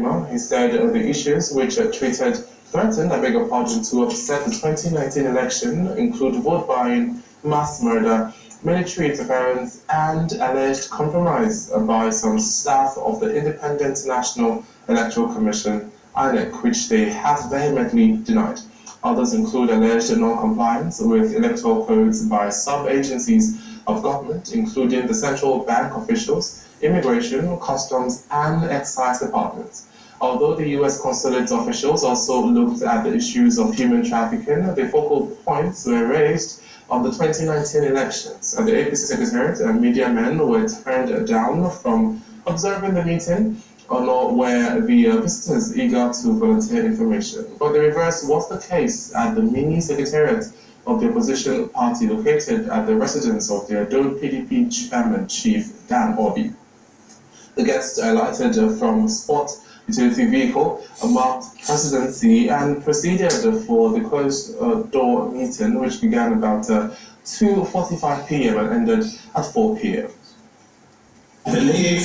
Galadima. He said the issues which are treated threatened, I beg your pardon, to upset the 2019 election include vote buying, mass murder, military interference, and alleged compromise by some staff of the Independent National Electoral Commission, INEC, which they have vehemently denied. Others include alleged non-compliance with electoral codes by sub-agencies of government, including the central bank officials, immigration, customs, and excise departments. Although the U.S. consulate officials also looked at the issues of human trafficking, the focal points were raised on the 2019 elections. And the APC secretariat and media men were turned down from observing the meeting or not were the uh, visitors eager to volunteer information. But the reverse was the case at the mini secretariat of the opposition party located at the residence of the Edo PDP chairman, Chief Dan Orbih. The guests alighted from sport utility vehicle, marked presidency, and proceeded for the closed uh, door meeting, which began about uh, 2.45 p.m. and ended at 4 p.m. I believe,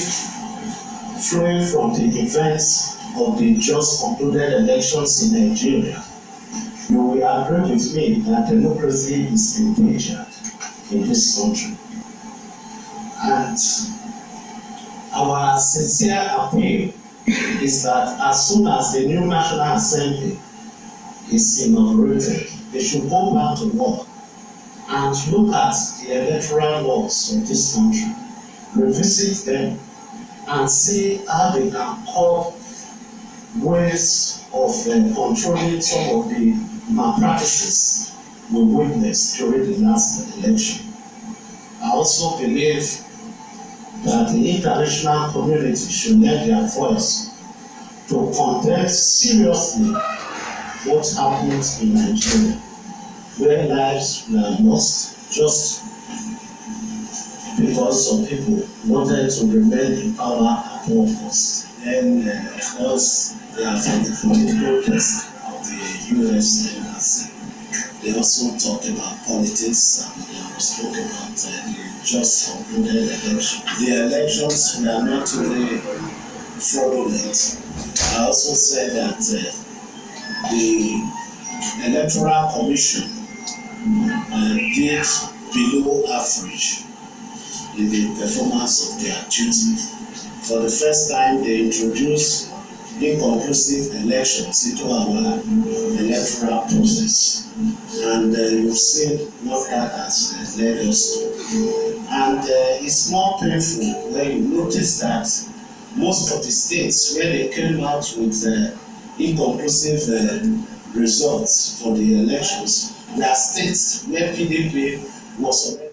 flowing from the events of the just concluded elections in Nigeria, you will agree with me that democracy is endangered in this country. And our sincere appeal is that as soon as the new National Assembly is inaugurated, they should go back to work and look at the electoral laws of this country, revisit them, and see how they can curb ways of uh, controlling some of the malpractices we witnessed during the last election. I also believe that the international community should lend their voice to condemn seriously what happened in Nigeria, where lives were lost just because some people wanted to remain in power at all costs. And uh, of course, they are the political desk of the US. They also talked about politics and they spoke about uh, the just concluded election. The elections were not really fraudulent. I also said that uh, the electoral commission uh, did below average in the performance of their duty. For the first time, they introduced inconclusive elections into our electoral process. And uh, you've seen what that has uh, led us to. And uh, it's more painful when you notice that most of the states where they came out with uh, inconclusive uh, results for the elections were states where PDP was